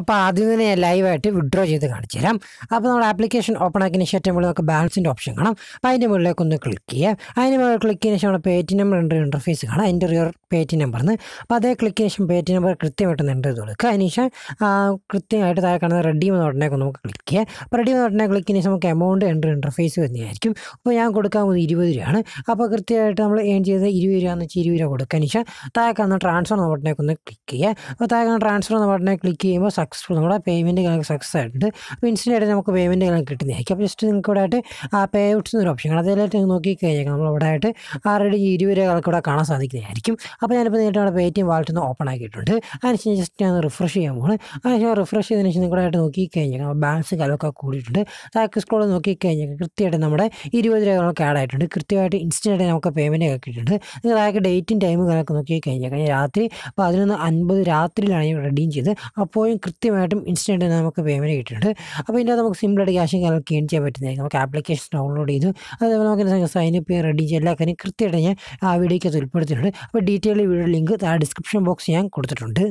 അപ്പോൾ ആദ്യം തന്നെ ഞാൻ ലൈവായിട്ട് വിഡ്രോ ചെയ്ത് കാണിച്ചു തരാം. അപ്പോൾ നമ്മൾ ആപ്ലിക്കേഷൻ ഓപ്പൺ ആക്കിയതിന് ശേഷം മുകളിൽ നമുക്ക് ബാലൻസിന്റെ ഓപ്ഷൻ കാണാം. അപ്പോൾ അതിന്റെ മുകളിലേക്ക് ഒന്ന് ക്ലിക്ക് ചെയ്യുക. അതിന് മുകളിൽ ക്ലിക്ക് ചെയ്തതിന് ശേഷം നമ്മുടെ പേ ടി നമ്പർ ഉണ്ട് ഇന്റർഫേസ് കാണാം. അതിന്റെ റിയർ പേ ടി നമ്പറിന് അപ്പോൾ അതേ ക്ലിക്ക് ചെയ്യുന്ന ശേഷം പേ ടി നമ്പർ കൃത്യമായിട്ട് എന്റർ ചെയ്ത് കൊടുക്കുക. അതിന് ശേഷം കൃത്യമായിട്ട് താഴെ കാണുന്ന റെഡീം എന്ന് ഉടനെ നമുക്ക് ക്ലിക്ക് ചെയ്യുക അപ്പോൾ റെഡി എന്ന് പറഞ്ഞാൽ ക്ലിക്ക് ചെയ്യുന്ന നമുക്ക് എമൗണ്ട് എന്റർ ഇന്റർഫേസ് വരുന്നതായിരിക്കും. അപ്പോൾ ഞാൻ കൊടുക്കാൻ പോകുന്നത് ഇരുപത് രൂപയാണ്. അപ്പോൾ കൃത്യമായിട്ട് നമ്മൾ ഏൺ ചെയ്ത് ഇരുപത് രൂപ എന്ന് വെച്ചാൽ ഇരുപത് രൂപ കൊടുക്കാൻ ശേഷം താഴെ കാണുന്ന ട്രാൻസ്ഫർ എന്ന ബട്ടനേക്ക് ഒന്ന് ക്ലിക്ക് ചെയ്യുക. അപ്പോൾ താഴെ ട്രാൻസ്ഫർ എന്ന ബട്ടനെ ക്ലിക്ക് ചെയ്യുമ്പോൾ സക്സസ്ഫുൾ നമ്മുടെ പേയ്മെന്റ് കാര്യങ്ങൾ സക്സസ് ആയിട്ടുണ്ട്. അപ്പോൾ ഇൻസ്റ്റന്റ് ആയിട്ട് നമുക്ക് പേയ്മെന്റ് കാര്യങ്ങൾ കിട്ടുന്നതായിരിക്കും. അപ്പോൾ ജസ്റ്റ് നിങ്ങൾക്ക് ഇവിടെ ആയിട്ട് ആ പേ ഔട്ട്സ് എന്നൊരു ഓപ്ഷൻ കാണാം. അതിലായിട്ട് നോക്കി കഴിഞ്ഞാൽ നമ്മൾ ഇവിടെ ആയിട്ട് ആൾറെഡി ഇരുപത് രൂപകൾക്ക് ഇവിടെ കാണാൻ സാധിക്കുന്നതായിരിക്കും. അപ്പോൾ ഞാനിപ്പോൾ നേരിട്ട് നമ്മുടെ പേ വാൾട്ട് ഒന്ന് ഓപ്പൺ ആക്കിയിട്ടുണ്ട്. അതിനുശേഷം ജസ്റ്റ് ഞാൻ റിഫ്രഷ് ചെയ്യാൻ പോകുന്നത് അതിനുശേഷം റിഫ്രഷ് ചെയ്തതിന് ശേഷം നിങ്ങളുടെ ആയിട്ട് നോക്കി കഴിഞ്ഞാൽ ബാലൻസ് കാലമൊക്കെ കൂടിയിട്ടുണ്ട്. സ്ക്രോൾ നോക്കി കഴിഞ്ഞാൽ കൃത്യമായിട്ട് നമ്മുടെ ഇരുപത് രൂപ നമുക്ക് ആഡ് ആയിട്ടുണ്ട്. കൃത്യമായിട്ട് ഇൻസ്റ്റന്റ് ആയിട്ട് നമുക്ക് പേയ്മെന്റ് ഒക്കെ കിട്ടിയിട്ടുണ്ട്. നിങ്ങൾ ബാക്ക് ഡേറ്റും ടൈമും കാര്യമൊക്കെ നോക്കി കഴിഞ്ഞാൽ രാത്രി പതിനൊന്ന് അൻപത് രാത്രിയിലാണ് ഞാൻ റെഡീം ചെയ്ത് അപ്പോഴും കൃത്യമായിട്ടും ഇൻസ്റ്റന്റ് നമുക്ക് പേയ്മെന്റ് കിട്ടിയിട്ടുണ്ട്. അപ്പോൾ ഇതിന്റെ നമുക്ക് സിമ്പിളായിട്ട് ക്യാഷും കാര്യങ്ങളൊക്കെ ഏൺ ചെയ്യാൻ പറ്റുന്നതായിരിക്കും. നമുക്ക് ആപ്ലിക്കേഷൻ ഡൗൺലോഡ് ചെയ്തു. അതേപോലെ നമുക്ക് സൈൻ അപ്പ് ചെയ്യാൻ റെഡി ചെയ്യാൻ എല്ലാ കാര്യം കൃത്യമായിട്ട് ഞാൻ ആ വീഡിയോയ്ക്ക് അത് ഉൾപ്പെടുത്തിയിട്ടുണ്ട്. അപ്പോൾ ഡീറ്റെയിൽ വീഡിയോ ലിങ്ക് താഴെ ഡിസ്ക്രിപ്ഷൻ ബോക്സ് ഞാൻ കൊടുത്തിട്ടുണ്ട്.